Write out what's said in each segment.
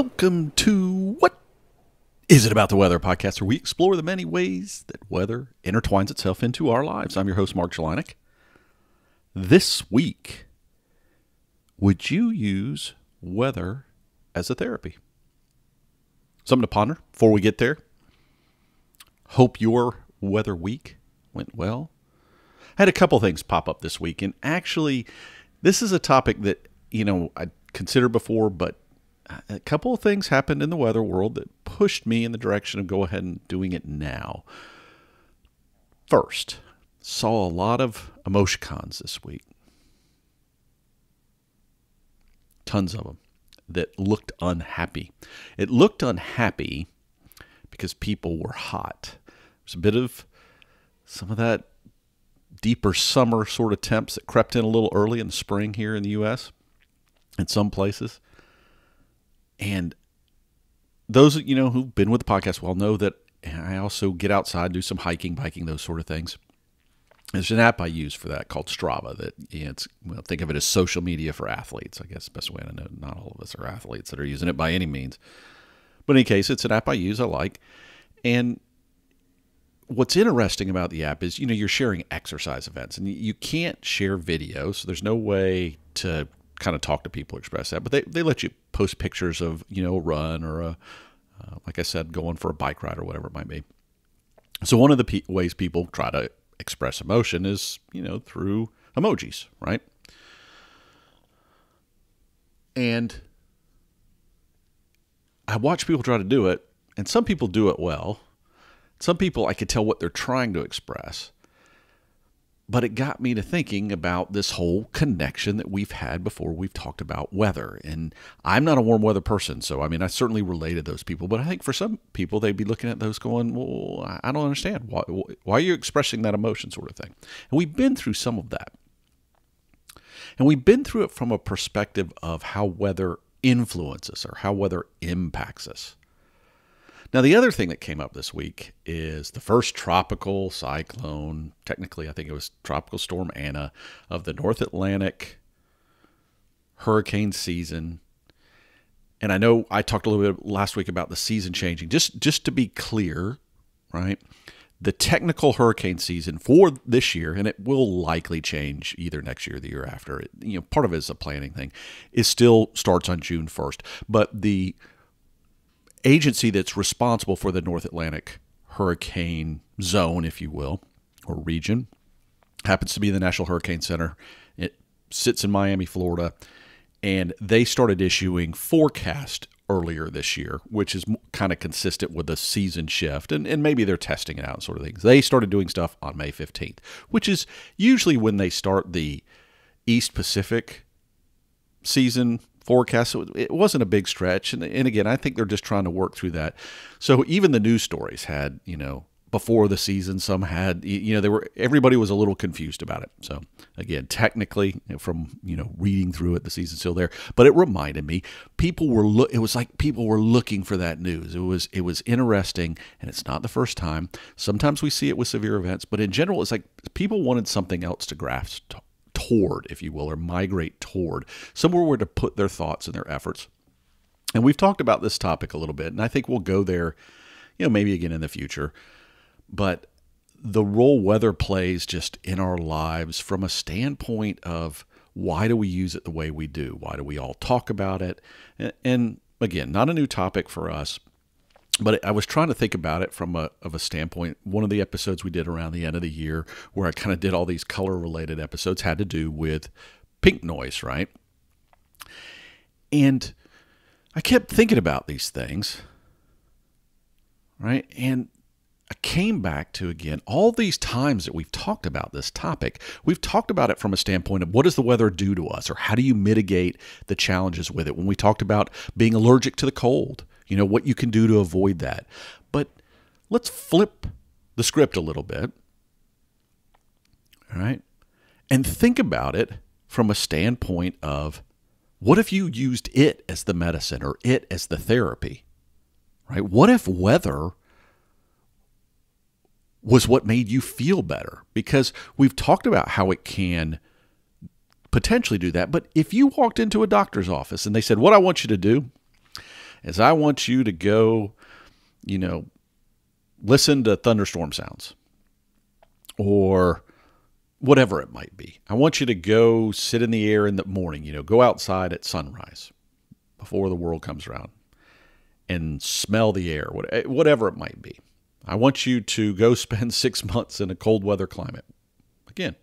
Welcome to What Is It About the Weather podcast, where we explore the many ways that weather intertwines itself into our lives. I'm your host, Mark Jelinek. This week, would you use weather as a therapy? Something to ponder before we get there. Hope your weather week went well. I had a couple things pop up this week, and actually, this is a topic that you know I considered before, but a couple of things happened in the weather world that pushed me in the direction of go ahead and doing it now. First, saw a lot of emoticons this week. Tons of them that looked unhappy. It looked unhappy because people were hot. There's a bit of some of that deeper summer sort of temps that crept in a little early in the spring here in the U.S. in some places. And those you know who've been with the podcast well know that I also get outside, do some hiking, biking, those sort of things. There's an app I use for that called Strava. That you know, it's well, think of it as social media for athletes. I guess best way to know. Not all of us are athletes that are using it by any means, but in any case, it's an app I use. I like, and what's interesting about the app is you know you're sharing exercise events, and you can't share video, so there's no way to kind of talk to people, express that. But they, they let you post pictures of, you know, a run or a, uh, like I said, going for a bike ride or whatever it might be. So one of the pe- ways people try to express emotion is, you know, through emojis, right? And I watch people try to do it, and some people do it well. Some people I could tell what they're trying to express but it got me to thinking about this whole connection that we've had before we've talked about weather. And I'm not a warm weather person, so I mean, I certainly related those people. But I think for some people, they'd be looking at those going, well, I don't understand. Why, why are you expressing that emotion, sort of thing? And we've been through some of that. And we've been through it from a perspective of how weather influences or how weather impacts us. Now, the other thing that came up this week is the first tropical cyclone, technically, I think it was Tropical Storm Ana, of the North Atlantic hurricane season. And I know I talked a little bit last week about the season changing. Just just to be clear, right? The technical hurricane season for this year, and it will likely change either next year or the year after. You know, part of it is a planning thing. It still starts on June first, but the agency that's responsible for the North Atlantic hurricane zone, if you will, or region, happens to be the National Hurricane Center. It sits in Miami, Florida, and they started issuing forecast earlier this year, which is kind of consistent with the season shift, and, and maybe they're testing it out, sort of things. They started doing stuff on May 15th, which is usually when they start the East Pacific season forecast. So it wasn't a big stretch. And, and again, I think they're just trying to work through that. So even the news stories had, you know, before the season, some had, you know, they were, everybody was a little confused about it. So again, technically from, you know, reading through it, the season's still there, but it reminded me people were, look, it was like people were looking for that news. It was, it was interesting and it's not the first time. Sometimes we see it with severe events, but in general, it's like people wanted something else to grasp toward, if you will, or migrate toward, somewhere where to put their thoughts and their efforts. And we've talked about this topic a little bit, and I think we'll go there, you know, maybe again in the future. But the role weather plays just in our lives from a standpoint of why do we use it the way we do? Why do we all talk about it? And again, not a new topic for us, but I was trying to think about it from a of a standpoint. One of the episodes we did around the end of the year, where I kind of did all these color related episodes, had to do with pink noise, right? And I kept thinking about these things, right? And I came back to again all these times that we've talked about this topic. We've talked about it from a standpoint of what does the weather do to us, or how do you mitigate the challenges with it. When we talked about being allergic to the cold, you know, what you can do to avoid that. But let's flip the script a little bit. All right. And think about it from a standpoint of what if you used it as the medicine or it as the therapy? Right? What if weather was what made you feel better? Because we've talked about how it can potentially do that. But if you walked into a doctor's office and they said, What I want you to do is I want you to go, you know, listen to thunderstorm sounds or whatever it might be. I want you to go sit in the air in the morning, you know, go outside at sunrise before the world comes around and smell the air, eh, whatever it might be. I want you to go spend six months in a cold weather climate. Again,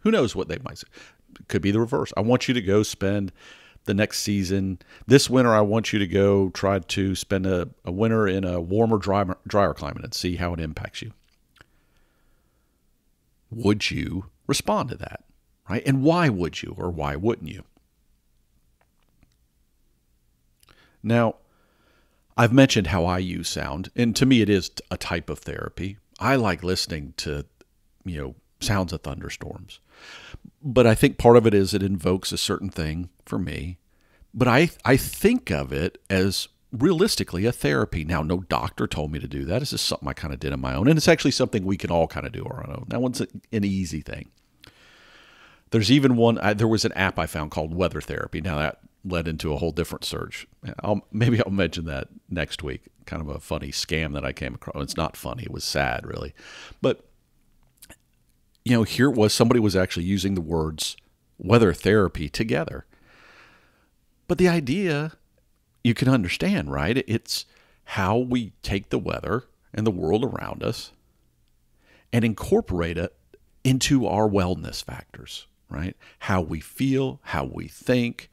who knows what they might say? It could be the reverse. I want you to go spend the next season. This winter, I want you to go try to spend a, a winter in a warmer, drier, drier climate and see how it impacts you. Would you respond to that? Right? And why would you or why wouldn't you? Now, I've mentioned how I use sound, and to me, it is a type of therapy. I like listening to, you know, sounds of thunderstorms. But I think part of it is it invokes a certain thing for me. But I I think of it as realistically a therapy. Now, no doctor told me to do that. It's just something I kind of did on my own, and it's actually something we can all kind of do on our own. That one's an easy thing. There's even one. I, there was an app I found called Weather Therapy. Now that led into a whole different search. I'll, maybe I'll mention that next week. Kind of a funny scam that I came across. It's not funny. It was sad, really. But you know, here it was. Somebody was actually using the words weather therapy together. But the idea, you can understand, right? It's how we take the weather and the world around us and incorporate it into our wellness factors, right? How we feel, how we think,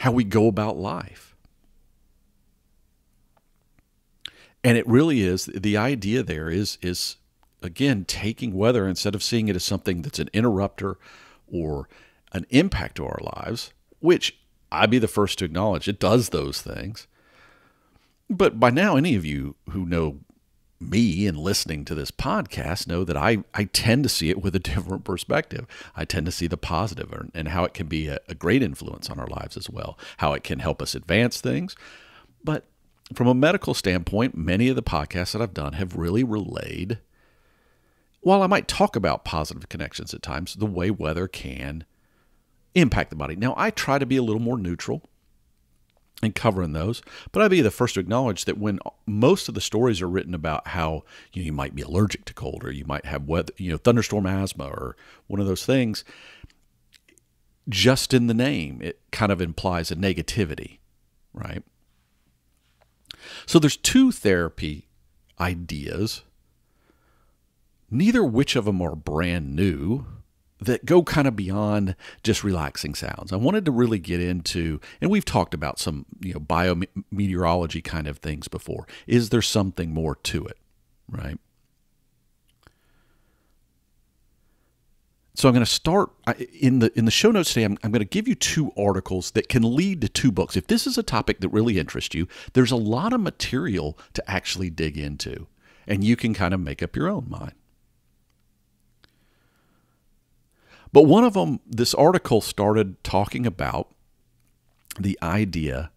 how we go about life. And it really is the idea there is is again taking weather instead of seeing it as something that's an interrupter or an impact to our lives, which I'd be the first to acknowledge it does those things. But by now, any of you who know me and listening to this podcast know that I, I tend to see it with a different perspective. I tend to see the positive and how it can be a, a great influence on our lives as well, how it can help us advance things. But from a medical standpoint, many of the podcasts that I've done have really relayed, while I might talk about positive connections at times, the way weather can impact the body. Now, I try to be a little more neutral and covering those. But I'd be the first to acknowledge that when most of the stories are written about how you, know, you might be allergic to cold or you might have weather, you know, thunderstorm asthma or one of those things, just in the name, it kind of implies a negativity, right? So there's two therapy ideas, neither which of them are brand new that go kind of beyond just relaxing sounds. I wanted to really get into, and we've talked about some, you know, biometeorology kind of things before. Is there something more to it, right? So I'm going to start in the in the show notes today. I'm, I'm, going to give you two articles that can lead to two books. If this is a topic that really interests you, there's a lot of material to actually dig into, and you can kind of make up your own mind. But one of them, this article started talking about the idea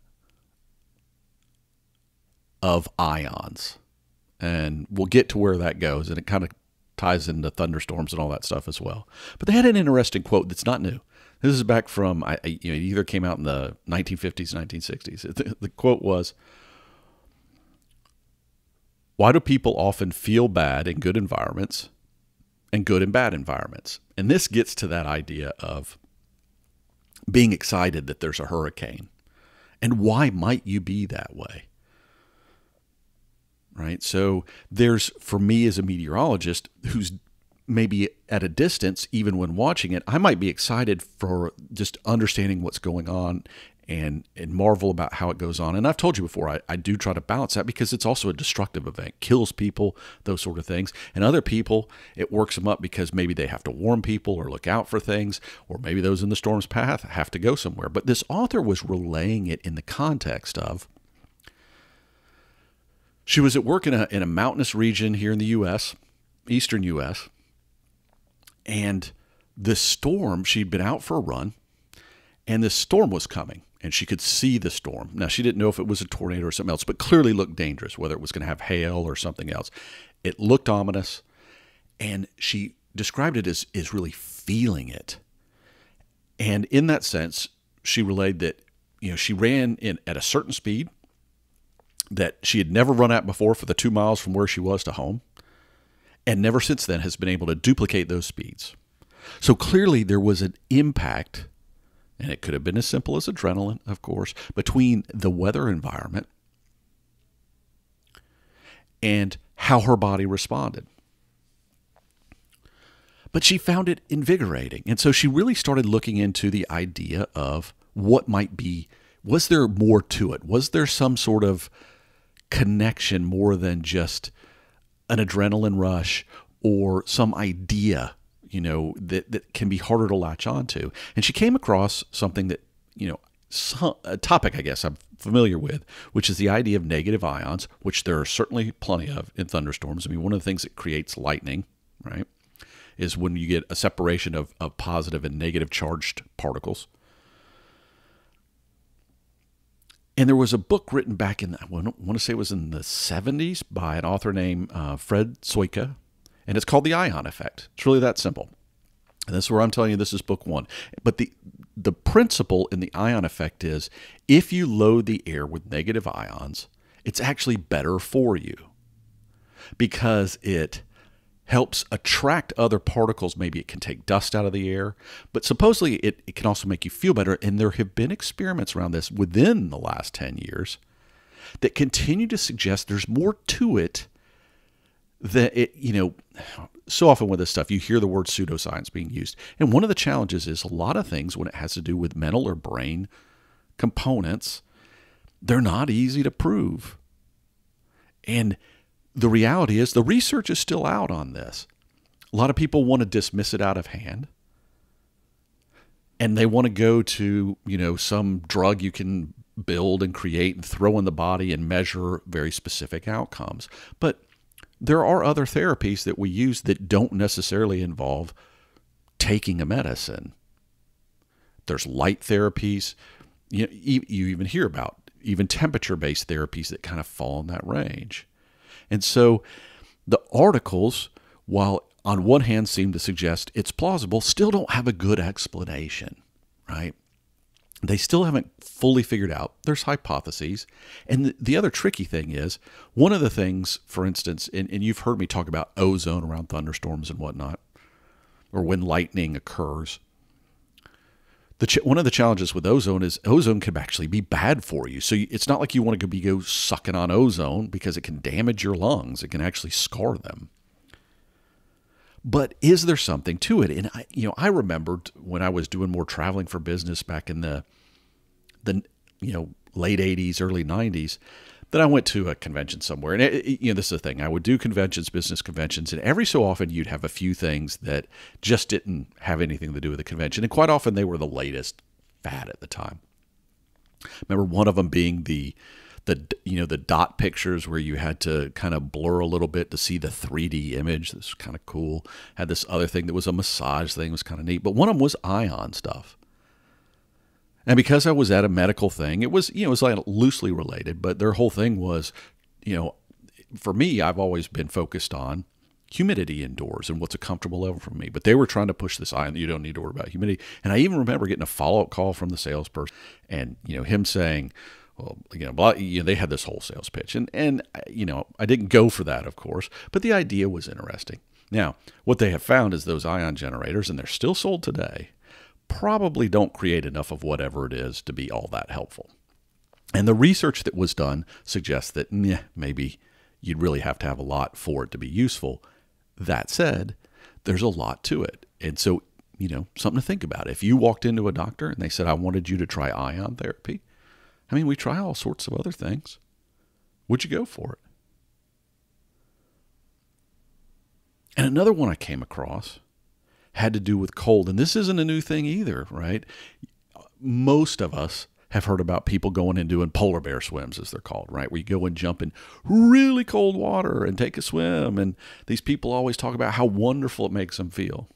of ions. And we'll get to where that goes. And it kind of ties into thunderstorms and all that stuff as well. But they had an interesting quote that's not new. This is back from, I, you know, it either came out in the 1950s, 1960s. The, the quote was, why do people often feel bad in good environments and good and bad environments. And this gets to that idea of being excited that there's a hurricane. And why might you be that way? Right? So there's, for me as a meteorologist who's maybe at a distance, even when watching it, I might be excited for just understanding what's going on and and marvel about how it goes on. And I've told you before, I, I do try to balance that because it's also a destructive event, kills people, those sort of things. And other people, it works them up because maybe they have to warn people or look out for things, or maybe those in the storm's path have to go somewhere. But this author was relaying it in the context of she was at work in a in a mountainous region here in the US, eastern US, and this storm, she'd been out for a run, and this storm was coming and she could see the storm. Now, she didn't know if it was a tornado or something else, but clearly looked dangerous, whether it was going to have hail or something else. It looked ominous, and she described it as, as really feeling it. And in that sense, she relayed that you know, she ran in at a certain speed that she had never run at before for the two miles from where she was to home, and never since then has been able to duplicate those speeds. So clearly there was an impact, and it could have been as simple as adrenaline, of course, between the weather environment and how her body responded. But she found it invigorating. And so she really started looking into the idea of what might be was there more to it? Was there some sort of connection more than just an adrenaline rush or some idea, you know, that, that can be harder to latch onto? And she came across something that, you know, some, a topic I guess I'm familiar with, which is the idea of negative ions, which there are certainly plenty of in thunderstorms. I mean, one of the things that creates lightning, right, is when you get a separation of, of positive and negative charged particles. And there was a book written back in, I want to say it was in the 70s by an author named uh, Fred Soyka, and it's called The Ion Effect. It's really that simple. And this is where I'm telling you this is book one. But the the principle in the ion effect is if you load the air with negative ions, it's actually better for you because it helps attract other particles. Maybe it can take dust out of the air, but supposedly it, it can also make you feel better. And there have been experiments around this within the last 10 years that continue to suggest there's more to it that it, you know, so often with this stuff, you hear the word pseudoscience being used. And one of the challenges is a lot of things when it has to do with mental or brain components, they're not easy to prove. And the reality is the research is still out on this. A lot of people want to dismiss it out of hand. And they want to go to, you know, some drug you can build and create and throw in the body and measure very specific outcomes. But there are other therapies that we use that don't necessarily involve taking a medicine. There's light therapies. You, you even hear about even temperature based therapies that kind of fall in that range. And so the articles, while on one hand seem to suggest it's plausible, still don't have a good explanation, right? They still haven't fully figured out. There's hypotheses. And the, the other tricky thing is one of the things, for instance, and, and you've heard me talk about ozone around thunderstorms and whatnot, or when lightning occurs. The one of the challenges with ozone is ozone can actually be bad for you. So it's not like you want to be go sucking on ozone because it can damage your lungs. It can actually scar them. But is there something to it? And I, you know, I remembered when I was doing more traveling for business back in the the you know late '80s, early '90s, that I went to a convention somewhere. And it, you know, this is the thing: I would do conventions, business conventions, and every so often you'd have a few things that just didn't have anything to do with the convention, and quite often they were the latest fad at the time. Remember one of them being the the you know the dot pictures where you had to kind of blur a little bit to see the 3D image. This was kind of cool. Had this other thing that was a massage thing, was kind of neat. But one of them was ion stuff. And because I was at a medical thing, it was you know it was like loosely related, but their whole thing was, you know, for me, I've always been focused on humidity indoors and what's a comfortable level for me. But they were trying to push this ion that you don't need to worry about humidity. And I even remember getting a follow up call from the salesperson and you know him saying, well, you know, blah, you know, they had this whole sales pitch, and and uh, you know, I didn't go for that, of course, but the idea was interesting. Now, what they have found is those ion generators, and they're still sold today, probably don't create enough of whatever it is to be all that helpful. And the research that was done suggests that meh, maybe you'd really have to have a lot for it to be useful. That said, there's a lot to it, and so you know, something to think about. If you walked into a doctor and they said, "I wanted you to try ion therapy," I mean, we try all sorts of other things. Would you go for it? And another one I came across had to do with cold. And this isn't a new thing either, right? Most of us have heard about people going and doing polar bear swims, as they're called, right? Where you go and jump in really cold water and take a swim. And these people always talk about how wonderful it makes them feel.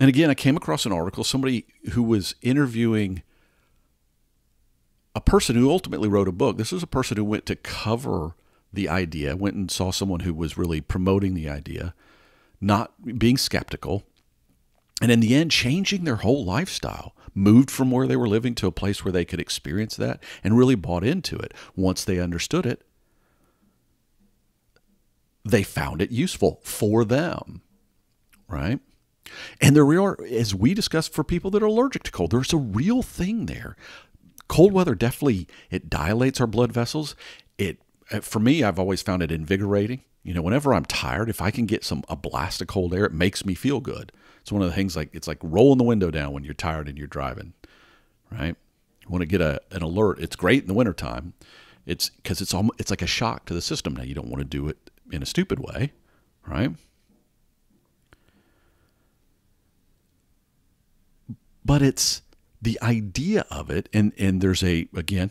And again, I came across an article, somebody who was interviewing a person who ultimately wrote a book. This was a person who went to cover the idea, went and saw someone who was really promoting the idea, not being skeptical, and in the end, changing their whole lifestyle. Moved from where they were living to a place where they could experience that and really bought into it. Once they understood it, they found it useful for them, right? And there are, as we discussed, for people that are allergic to cold, there's a real thing there. Cold weather definitely it dilates our blood vessels. It uh, for me, I've always found it invigorating. You know, whenever I'm tired, if I can get some a blast of cold air, it makes me feel good. It's one of the things like it's like rolling the window down when you're tired and you're driving, right? You want to get a, an alert. It's great in the wintertime. It's because it's almost, it's like a shock to the system. Now you don't want to do it in a stupid way, right? But it's the idea of it, and and there's a again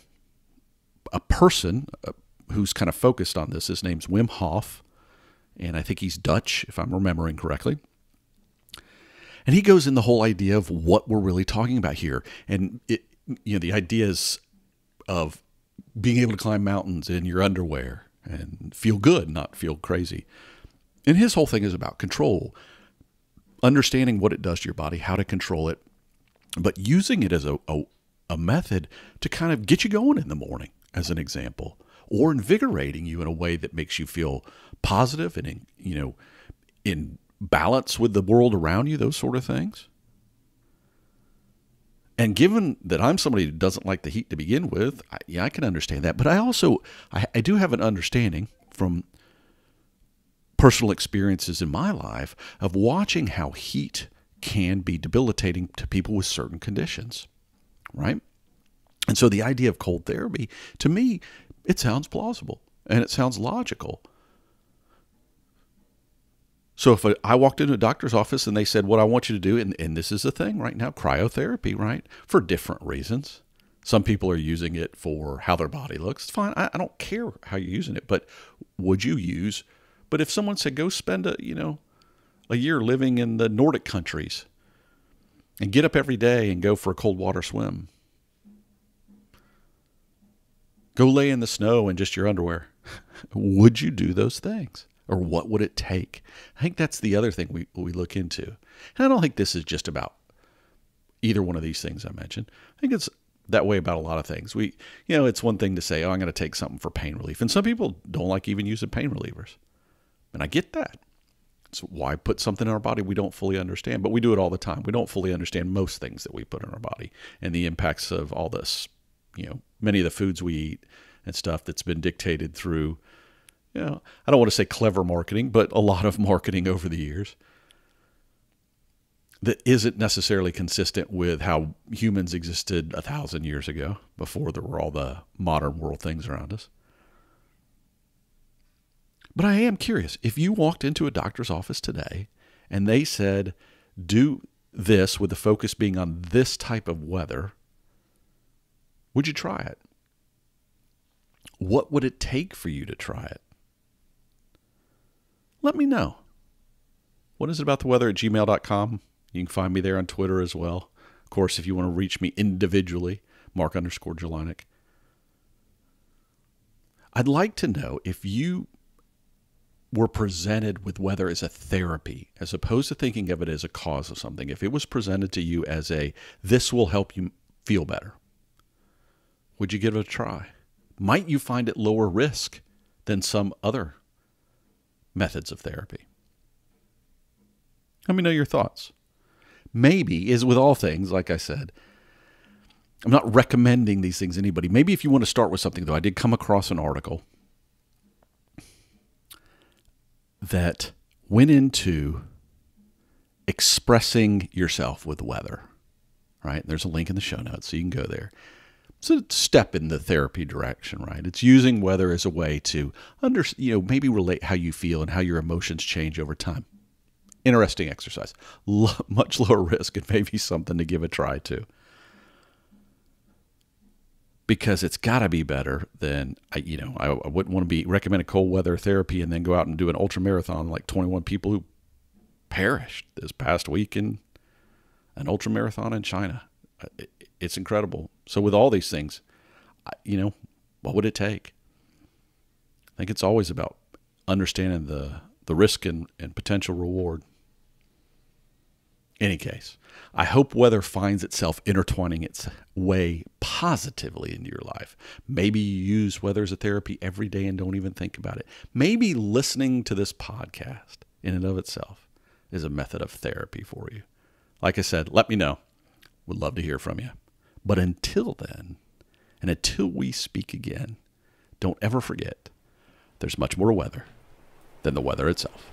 a person uh, who's kind of focused on this. His name's Wim Hof, and I think he's Dutch, if I'm remembering correctly. And he goes in the whole idea of what we're really talking about here, and it, you know the ideas of being able to climb mountains in your underwear and feel good, not feel crazy. And his whole thing is about control, understanding what it does to your body, how to control it, but using it as a, a, a method to kind of get you going in the morning, as an example, or invigorating you in a way that makes you feel positive and in, you know in balance with the world around you, those sort of things. And given that I'm somebody who doesn't like the heat to begin with, I, yeah, I can understand that. But I also, I, I do have an understanding from personal experiences in my life of watching how heat can be debilitating to people with certain conditions, right? And so the idea of cold therapy, to me, it sounds plausible and it sounds logical. So if I walked into a doctor's office and they said, "What I want you to do," and, and this is a thing right now, cryotherapy, right, for different reasons. Some people are using it for how their body looks. It's fine. I, I don't care how you're using it, but would you use? But if someone said, "Go spend a you know a year living in the Nordic countries and get up every day and go for a cold water swim," go lay in the snow in just your underwear, would you do those things? or what would it take? I think that's the other thing we, we look into. And I don't think this is just about either one of these things I mentioned. I think it's that way about a lot of things. We, you know, it's one thing to say, oh, I'm going to take something for pain relief. And some people don't like even using pain relievers. And I get that. So why put something in our body we don't fully understand? But we do it all the time. We don't fully understand most things that we put in our body and the impacts of all this, you know, many of the foods we eat and stuff that's been dictated through you know, I don't want to say clever marketing, but a lot of marketing over the years that isn't necessarily consistent with how humans existed a thousand years ago before there were all the modern world things around us. But I am curious if you walked into a doctor's office today and they said, do this with the focus being on this type of weather, would you try it? What would it take for you to try it? let me know. What is it about the weather at gmail.com? You can find me there on Twitter as well. Of course, if you want to reach me individually, Mark underscore Jelinek. I'd like to know if you were presented with weather as a therapy, as opposed to thinking of it as a cause of something, if it was presented to you as a this will help you feel better, would you give it a try? Might you find it lower risk than some other methods of therapy. Let me know your thoughts. Maybe, is with all things, like I said, I'm not recommending these things to anybody. Maybe if you want to start with something, though, I did come across an article that went into expressing yourself with weather. Right? There's a link in the show notes, so you can go there it's a step in the therapy direction, right? It's using weather as a way to under, you know, maybe relate how you feel and how your emotions change over time. Interesting exercise, L- much lower risk, and maybe something to give a try to. Because it's got to be better than I, you know, I, I wouldn't want to be recommend a cold weather therapy and then go out and do an ultra marathon like 21 people who perished this past week in an ultra marathon in China. It, it's incredible. So with all these things, you know, what would it take? I think it's always about understanding the the risk and, and potential reward. Any case, I hope weather finds itself intertwining its way positively into your life. Maybe you use weather as a therapy every day and don't even think about it. Maybe listening to this podcast in and of itself is a method of therapy for you. Like I said, let me know. Would love to hear from you. But until then, and until we speak again, don't ever forget there's much more weather than the weather itself.